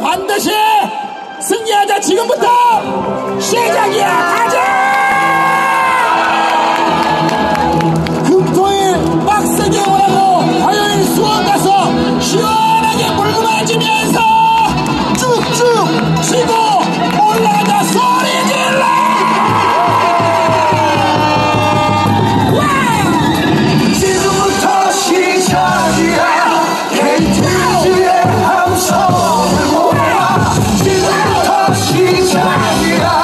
반드시 승리하자 지금부터 시작이야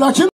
Lakin